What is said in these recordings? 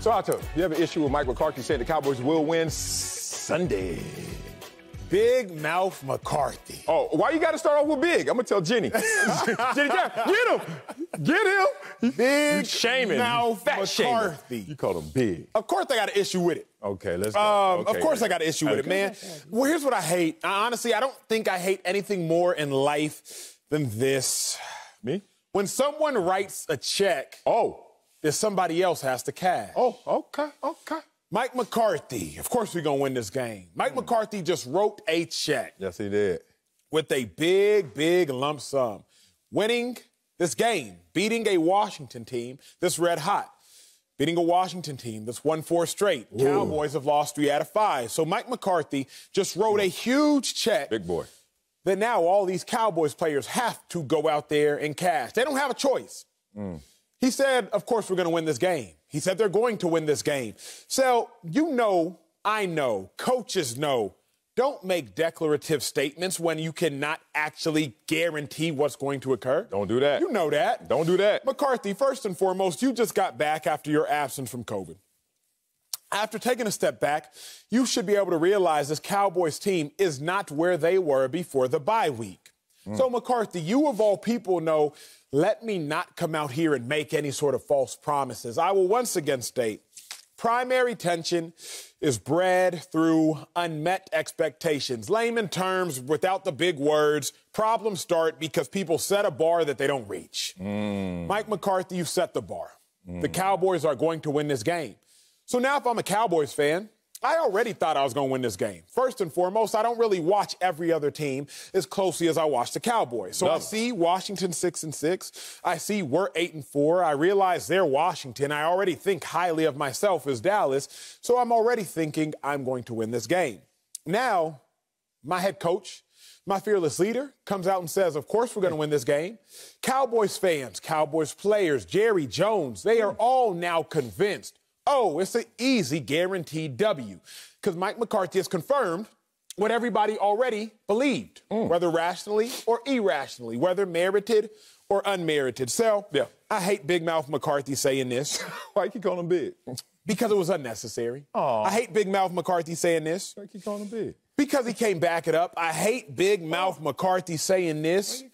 So, Acho, you have an issue with Mike McCarthy saying the Cowboys will win Sunday. Big Mouth McCarthy. Oh, why you got to start off with big? I'm gonna tell Jenny. Jenny, get him, get him. Big shaming, Mouth fat McCarthy. Shamer. You called him big. Of course, I got an issue with it. Okay, let's go. Um, okay, of course, man. I got an issue with it, man. Well, here's what I hate. I, honestly, I don't think I hate anything more in life than this. Me? When someone writes a check Oh, that somebody else has to cash. oh, okay, okay. Mike McCarthy. Of course, we're gonna win this game. Mike hmm. McCarthy just wrote a check Yes, he did. with a big, big lump sum, winning this game, beating a Washington team that's red hot, beating a Washington team that's won four straight. Cowboys have lost three out of five. So Mike McCarthy just wrote hmm. a huge check Big boy. that now all these Cowboys players have to go out there and cash. They don't have a choice. Hmm. He said, of course, we're going to win this game. He said they're going to win this game. So, you know, I know, coaches know, don't make declarative statements when you cannot actually guarantee what's going to occur. Don't do that. You know that. Don't do that. McCarthy, first and foremost, you just got back after your absence from COVID. After taking a step back, you should be able to realize this Cowboys team is not where they were before the bye week. Mm. So, McCarthy, you of all people know, let me not come out here and make any sort of false promises. I will once again state primary tension is bred through unmet expectations. Layman terms, without the big words, problems start because people set a bar that they don't reach. Mm. Mike McCarthy, you set the bar. The mm. Cowboys are going to win this game. So now, if I'm a Cowboys fan, I already thought I was going to win this game. First and foremost, I don't really watch every other team as closely as I watch the Cowboys. So I see Washington six and six. I see we're eight and four. I realize they're Washington. I already think highly of myself as Dallas. So I'm already thinking I'm going to win this game. Now, my head coach, my fearless leader, comes out and says, Of course, we're going to win this game. Cowboys fans, Cowboys players, Jerry Jones, they are all now convinced. Oh, it's an easy, guaranteed W. Because Mike McCarthy has confirmed what everybody already believed, mm. whether rationally or irrationally, whether merited or unmerited. So, Yeah. I hate Big Mouth McCarthy saying this Why you calling him big? because it was unnecessary. I hate Big Mouth McCarthy saying this Why you calling him big? because he came back it up. I hate Big Mouth McCarthy saying this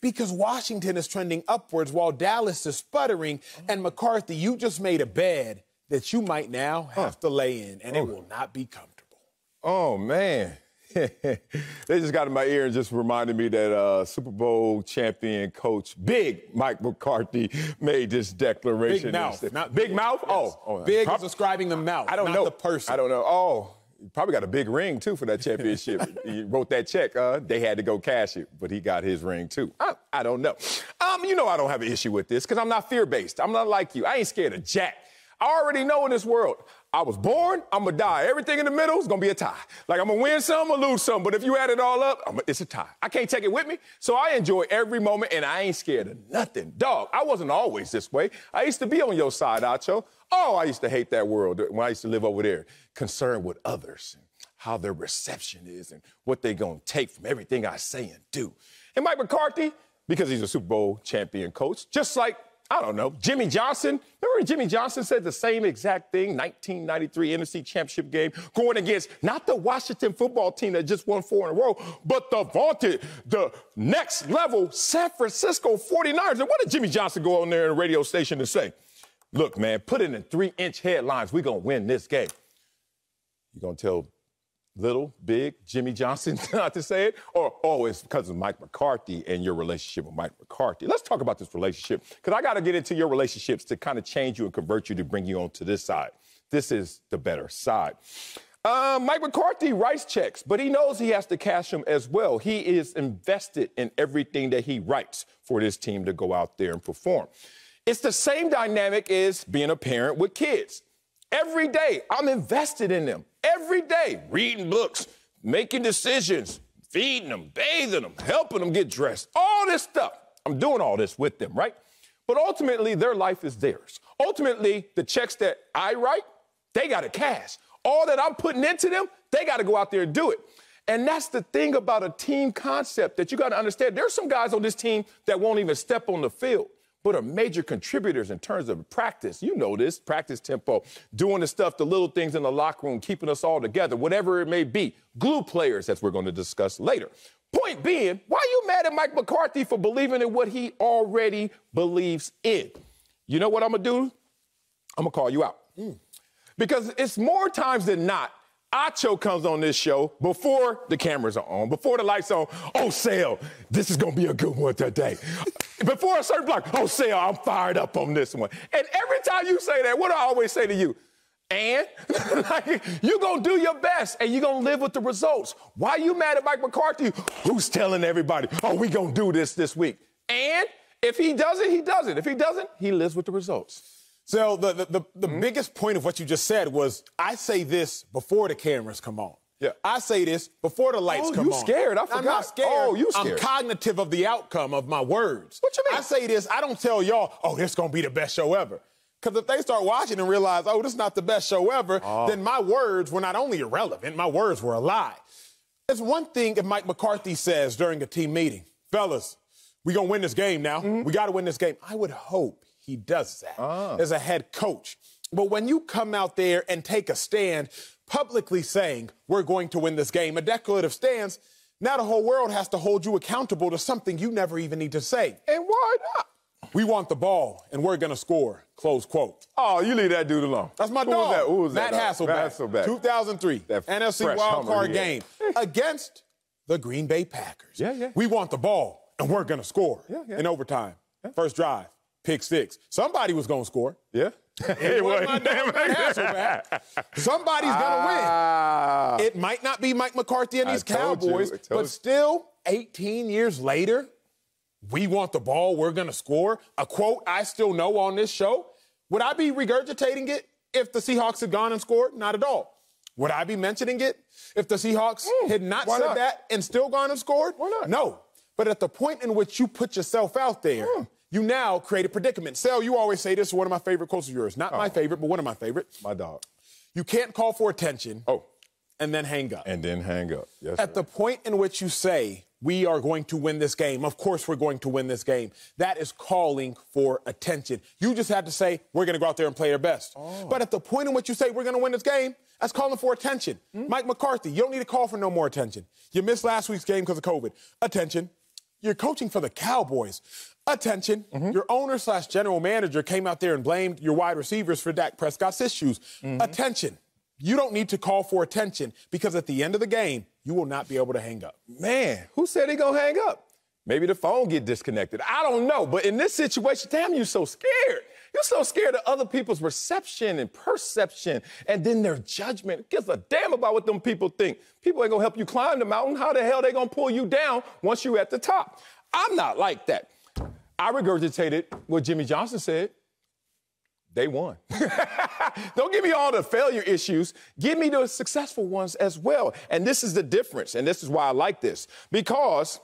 because Washington is trending upwards while Dallas is sputtering. And McCarthy, you just made a bed that you might now have to lay in, and it will not be comfortable. Oh man. they just got in my ear and just reminded me that uh, Super Bowl champion coach Big Mike McCarthy made this declaration. Big mouth, not big mouth. Oh, oh, Big prob- is describing the mouth, I don't not know the person. I don't know. Oh, probably got a big ring too for that championship. he wrote that check. Uh, they had to go cash it, but he got his ring too. I, I don't know. Um, you know I don't have an issue with this because I'm not fear based. I'm not like you. I ain't scared of Jack. I already know in this world. I was born, I'm gonna die. Everything in the middle is gonna be a tie. Like I'm gonna win some or lose some, but if you add it all up, I'm, it's a tie. I can't take it with me, so I enjoy every moment, and I ain't scared of nothing. Dog, I wasn't always this way. I used to be on your side, Acho. Oh, I used to hate that world when I used to live over there, concerned with others and how their reception is and what they gonna take from everything I say and do. And Mike McCarthy, because he's a Super Bowl champion coach, just like I don't know, Jimmy Johnson. Remember Jimmy Johnson said the same exact thing, 1993 NFC Championship game, going against not the Washington football team that just won four in a row, but the vaunted, the next level San Francisco 49ers. And what did Jimmy Johnson go on there in a radio station to say? Look, man, put it in three inch headlines. We're going to win this game. You're going to tell little, big Jimmy Johnson not to say it? Or, oh, it's because of Mike McCarthy and your relationship with Mike McCarthy. Let's talk about this relationship because I got to get into your relationships to kind of change you and convert you to bring you on to this side. This is the better side. Uh, Mike McCarthy writes checks, but he knows he has to cash them as well. He is invested in everything that he writes for this team to go out there and perform. It's the same dynamic as being a parent with kids. Every day, I'm invested in them. Every day, reading books, making decisions, feeding them, bathing them, helping them get dressed, all this stuff. I'm doing all this with them, right? But ultimately, their life is theirs. Ultimately, the checks that I write, they got to cash. All that I'm putting into them, they got to go out there and do it. And that's the thing about a team concept that you got to understand. There's some guys on this team that won't even step on the field, but are major contributors in terms of practice. You know this practice tempo, doing the stuff, the little things in the locker room, keeping us all together, whatever it may be. Glue players, as we're going to discuss later. Point being, why are you mad at Mike McCarthy for believing in what he already believes in? You know what I'm going to do? I'm going to call you out. Mm. Because it's more times than not, Acho comes on this show before the cameras are on, before the lights on. Oh, Sale, this is gonna be a good one today. before a certain block, oh, Sale, I'm fired up on this one. And every time you say that, what do I always say to you? And like, you're gonna do your best and you're gonna live with the results. Why are you mad at Mike McCarthy? Who's telling everybody, oh, we gonna do this this week? And if he does it, he does it. If he doesn't, he lives with the results. So the the, the, the mm-hmm. biggest point of what you just said was I say this before the cameras come on. Yeah. I say this before the lights oh, come you on. scared. I forgot. I'm not scared. Oh, you scared. I'm cognitive of the outcome of my words. What you mean? I say this, I don't tell y'all, oh, this gonna be the best show ever. Because if they start watching and realize, oh, this is not the best show ever, oh. then my words were not only irrelevant, my words were a lie. It's one thing if Mike McCarthy says during a team meeting, fellas, we gonna win this game now. Mm-hmm. We gotta win this game. I would hope he does that ah. as a head coach. But when you come out there and take a stand publicly saying, we're going to win this game, a declarative stance, now the whole world has to hold you accountable to something you never even need to say. And why not? We want the ball, and we're going to score. Close quote. Oh, you leave that dude alone. That's my Who dog. Was that? Who was Matt that? Hasselbeck. Hasselbeck. 2003. That NFC wild card game against the Green Bay Packers. Yeah, yeah. We want the ball, and we're going to score yeah, yeah. in overtime. Yeah. First drive pick six. Somebody was going to score. Yeah. It was my damn Hasselbeck. Somebody's going to ah. win. It might not be Mike McCarthy and these Cowboys, but still, 18 years later, we want the ball, we're going to score. A quote I still know on this show. Would I be regurgitating it if the Seahawks had gone and scored? Not at all. Would I be mentioning it if the Seahawks mm, had not said not? that and still gone and scored? Why not? No. But at the point in which you put yourself out there, mm you now create a predicament. Sal, you always say this is one of my favorite quotes of yours. Not oh. my favorite, but one of my favorite. My dog. You can't call for attention. Oh. And then hang up. And then hang up. Yes. At sir. the point in which you say, we are going to win this game. Of course, we're going to win this game. That is calling for attention. You just have to say, we're going to go out there and play our best. Oh. But at the point in which you say, we're going to win this game, that's calling for attention. Mm-hmm. Mike McCarthy, you don't need to call for no more attention. You missed last week's game because of COVID. Attention. You're coaching for the Cowboys. Attention. Mm-hmm. Your owner slash general manager came out there and blamed your wide receivers for Dak Prescott's issues. Mm-hmm. Attention. You don't need to call for attention because at the end of the game, you will not be able to hang up. Man, who said he gonna hang up? Maybe the phone get disconnected. I don't know. But in this situation, damn, you're so scared. You're so scared of other people's reception and perception and then their judgment. Gives a damn about what them people think. People ain't gonna help you climb the mountain. How the hell they gonna pull you down once you're at the top? I'm not like that. I regurgitated what Jimmy Johnson said. They won. Don't give me all the failure issues. Give me the successful ones as well. And this is the difference. And this is why I like this. Because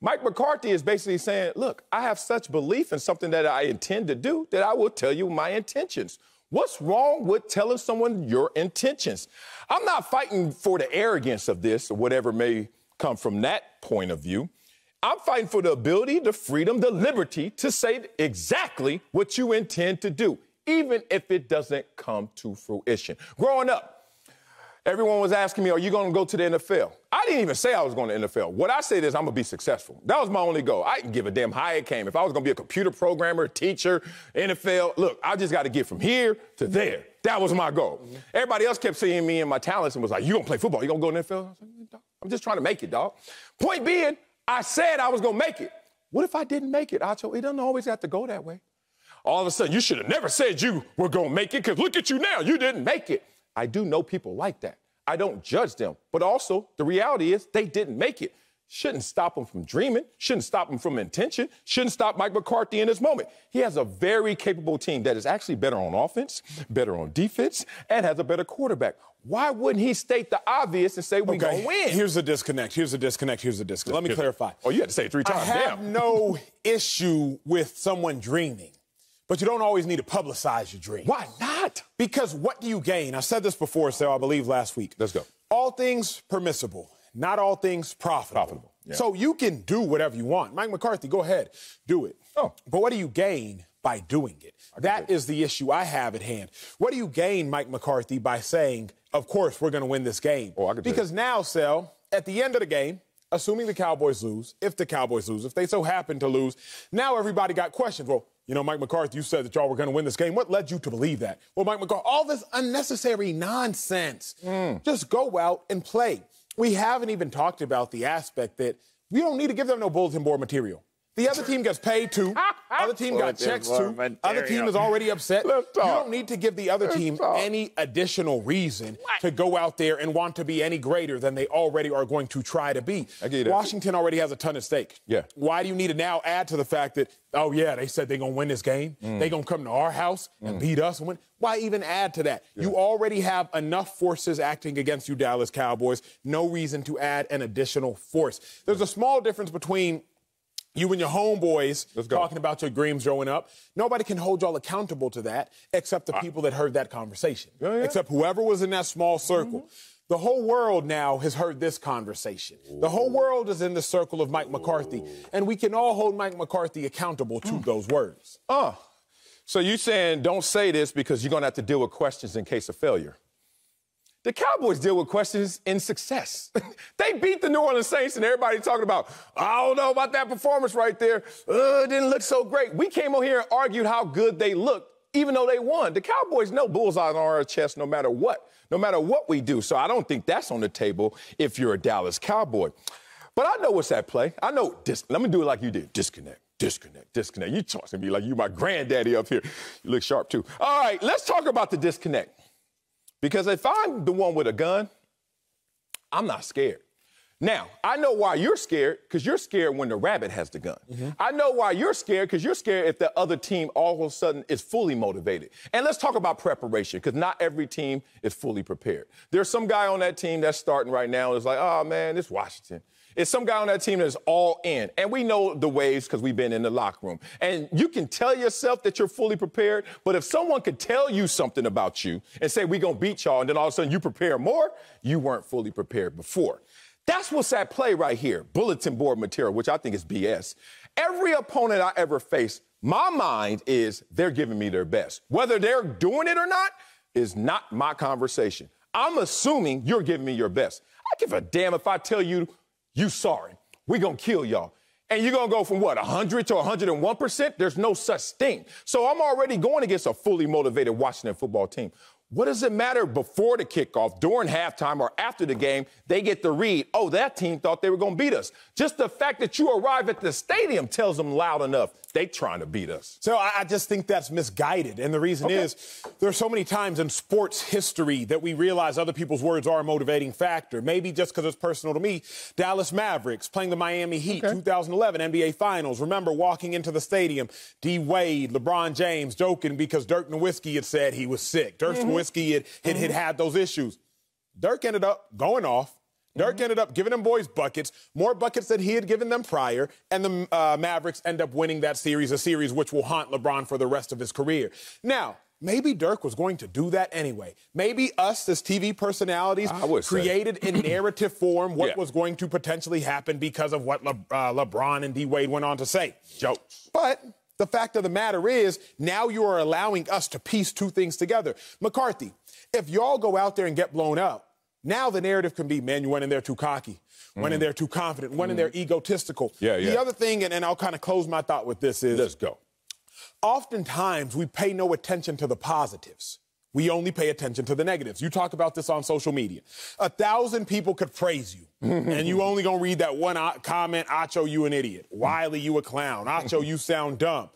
Mike McCarthy is basically saying, look, I have such belief in something that I intend to do that I will tell you my intentions. What's wrong with telling someone your intentions? I'm not fighting for the arrogance of this or whatever may come from that point of view. I'm fighting for the ability, the freedom, the liberty to say exactly what you intend to do, even if it doesn't come to fruition. Growing up, everyone was asking me, Are you going to go to the NFL? I didn't even say I was going to NFL. What I said is, I'm going to be successful. That was my only goal. I didn't give a damn how it came. If I was going to be a computer programmer, teacher, NFL, look, I just got to get from here to there. That was my goal. Mm-hmm. Everybody else kept seeing me and my talents and was like, You going to play football? You going to go to the NFL? Like, I'm just trying to make it, dog. Point being, I said I was going to make it. What if I didn't make it, Acho? It doesn't always have to go that way. All of a sudden, you should have never said you were going to make it because look at you now. You didn't make it. I do know people like that. I don't judge them. But also, the reality is they didn't make it shouldn't stop him from dreaming, shouldn't stop him from intention, shouldn't stop Mike McCarthy in this moment. He has a very capable team that is actually better on offense, better on defense, and has a better quarterback. Why wouldn't he state the obvious and say we're okay. going to win? Here's the disconnect. Here's the disconnect. Here's the disconnect. Let me clarify. Oh, you had to say it three times. I have Damn. no issue with someone dreaming. But you don't always need to publicize your dream. Why not? Because what do you gain? I said this before, so I believe last week. Let's go. All things permissible not all things profitable. Profitable. Yeah. So you can do whatever you want. Mike McCarthy, go ahead, do it. Oh. But what do you gain by doing it? That is the issue I have at hand. What do you gain, Mike McCarthy, by saying, of course, we're going to win this game? Oh, I could because now, Sel, at the end of the game, assuming the Cowboys lose, if the Cowboys lose, if they so happen to lose, now everybody got questions. Well, you know, Mike McCarthy, you said that y'all were going to win this game. What led you to believe that? Well, Mike McCarthy, all this unnecessary nonsense. Mm. Just go out and play. We haven't even talked about the aspect that we don't need to give them no bulletin board material. The other team gets paid too. Other team got checks too. Other team is already upset. You don't need to give the other Let's team talk. any additional reason what? to go out there and want to be any greater than they already are going to try to be. Washington already has a ton at stake. Yeah. Why do you need to now add to the fact that, oh, yeah, they said they're going to win this game? Mm. They're going to come to our house and mm. beat us and win? Why even add to that? Yeah. You already have enough forces acting against you, Dallas Cowboys. No reason to add an additional force. There's a small difference between you and your homeboys talking about your dreams growing up. Nobody can hold y'all accountable to that except the people that heard that conversation. Yeah, yeah. Except whoever was in that small circle. Mm-hmm. The whole world now has heard this conversation. Ooh. The whole world is in the circle of Mike McCarthy, Ooh. and we can all hold Mike McCarthy accountable to mm. those words. Oh, so you saying don't say this because you're going to have to deal with questions in case of failure? The Cowboys deal with questions in success. they beat the New Orleans Saints, and everybody talking about, I don't know about that performance right there. Uh, it didn't look so great. We came over here and argued how good they looked, even though they won. The Cowboys know bullseye on our chest no matter what, no matter what we do. So I don't think that's on the table if you're a Dallas Cowboy. But I know what's at play. I know. Dis- Let me do it like you did. Disconnect disconnect, disconnect. You talking to me like you my granddaddy up here. You look sharp too. All right, let's talk about the disconnect. Because if I'm the one with a gun, I'm not scared. Now, I know why you're scared, because you're scared when the rabbit has the gun. Mm-hmm. I know why you're scared, because you're scared if the other team all of a sudden is fully motivated. And let's talk about preparation, because not every team is fully prepared. There's some guy on that team that's starting right now and is like, oh man, it's Washington is some guy on that team that's all in. And we know the ways because we've been in the locker room. And you can tell yourself that you're fully prepared, but if someone could tell you something about you and say, we're going to beat y'all, and then all of a sudden you prepare more, you weren't fully prepared before. That's what's at play right here bulletin board material, which I think is BS. Every opponent I ever face, my mind is they're giving me their best. Whether they're doing it or not is not my conversation. I'm assuming you're giving me your best. I give a damn if I tell you you sorry. we going to kill y'all. And you're going to go from what, 100 to 101%? There's no such thing. So I'm already going against a fully motivated Washington football team. What does it matter before the kickoff, during halftime, or after the game? They get the read, oh, that team thought they were going to beat us. Just the fact that you arrive at the stadium tells them loud enough they trying to beat us. So I just think that's misguided. And the reason okay. is there's so many times in sports history that we realize other people's words are a motivating factor. Maybe just because it's personal to me. Dallas Mavericks playing the Miami Heat, okay. 2011 NBA Finals. Remember walking into the stadium, D Wade, LeBron James joking because Dirk Nowitzki had said he was sick. Dirk mm-hmm. Nowitzki had, had, had had those issues. Dirk ended up going off Dirk ended up giving them boys buckets, more buckets than he had given them prior, and the uh, Mavericks end up winning that series, a series which will haunt LeBron for the rest of his career. Now, maybe Dirk was going to do that anyway. Maybe us as TV personalities created in narrative form what yeah. was going to potentially happen because of what Le- uh, LeBron and D Wade went on to say. Jokes. But the fact of the matter is, now you are allowing us to piece two things together. McCarthy, if y'all go out there and get blown up, now the narrative can be, man, you went in there too cocky, mm. went in mm. there too confident, went mm. in there egotistical. Yeah, yeah. The other thing, and, and I'll kind of close my thought with this is let's go. Oftentimes we pay no attention to the positives. We only pay attention to the negatives. You talk about this on social media. A thousand people could praise you, and you only gonna read that one comment, Acho, you an idiot. Wiley, you a clown. Acho, you sound dumb.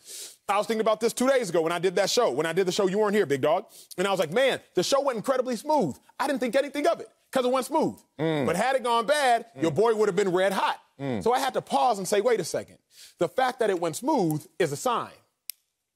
I was thinking about this two days ago when I did that show. When I did the show, you weren't here, big dog. And I was like, man, the show went incredibly smooth. I didn't think anything of it because it went smooth. Mm. But had it gone bad, mm. your boy would have been red hot. Mm. So I had to pause and say, wait a second. The fact that it went smooth is a sign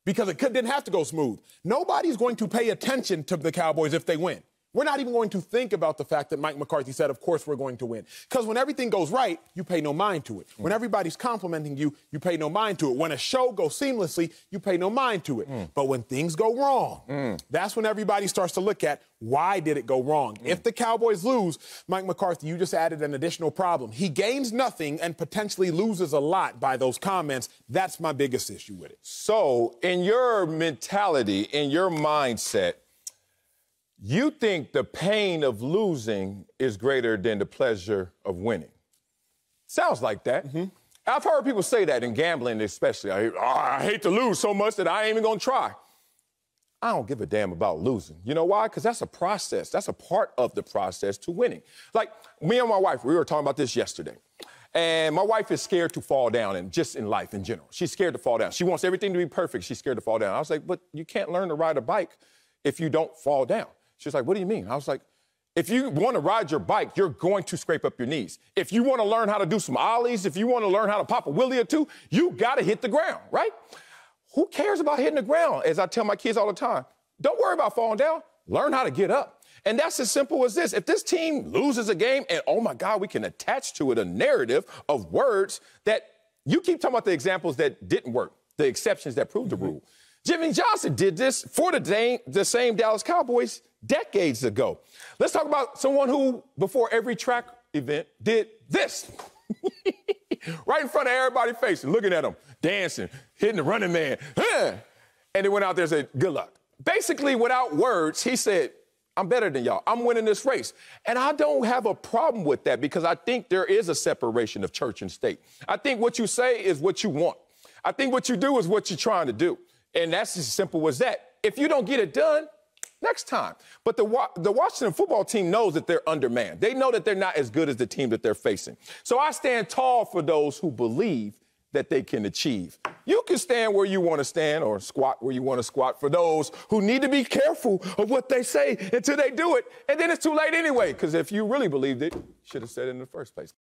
because it could, didn't have to go smooth. Nobody's going to pay attention to the Cowboys if they win. We're not even going to think about the fact that Mike McCarthy said, of course, we're going to win. Because when everything goes right, you pay no mind to it. Mm. When everybody's complimenting you, you pay no mind to it. When a show goes seamlessly, you pay no mind to it. Mm. But when things go wrong, mm. that's when everybody starts to look at why did it go wrong? Mm. If the Cowboys lose, Mike McCarthy, you just added an additional problem. He gains nothing and potentially loses a lot by those comments. That's my biggest issue with it. So, in your mentality, in your mindset, you think the pain of losing is greater than the pleasure of winning. Sounds like that. Mm-hmm. I've heard people say that in gambling, especially. I, oh, I hate to lose so much that I ain't even gonna try. I don't give a damn about losing. You know why? Because that's a process. That's a part of the process to winning. Like me and my wife, we were talking about this yesterday. And my wife is scared to fall down and just in life in general. She's scared to fall down. She wants everything to be perfect. She's scared to fall down. I was like, but you can't learn to ride a bike if you don't fall down. She's like, What do you mean? I was like, if you want to ride your bike, you're going to scrape up your knees. If you want to learn how to do some ollies, if you want to learn how to pop a wheelie or two, you got to hit the ground, right? Who cares about hitting the ground? As I tell my kids all the time, don't worry about falling down. Learn how to get up. And that's as simple as this. If this team loses a game and oh my God, we can attach to it a narrative of words that you keep talking about the examples that didn't work, the exceptions that proved mm-hmm. the rule. Jimmy Johnson did this for the, the same Dallas Cowboys decades ago. Let's talk about someone who, before every track event, did this. right in front of everybody facing, looking at him, dancing, hitting the running man. And he went out there and said, Good luck. Basically, without words, he said, I'm better than y'all. I'm winning this race. And I don't have a problem with that because I think there is a separation of church and state. I think what you say is what you want. I think what you do is what you're trying to do. And that's as simple as that. If you don't get it done, next time. But the, the Washington football team knows that they're undermanned. They know that they're not as good as the team that they're facing. So I stand tall for those who believe that they can achieve. You can stand where you want to stand or squat where you want to squat for those who need to be careful of what they say until they do it. And then it's too late anyway, because if you really believed it, you should have said it in the first place.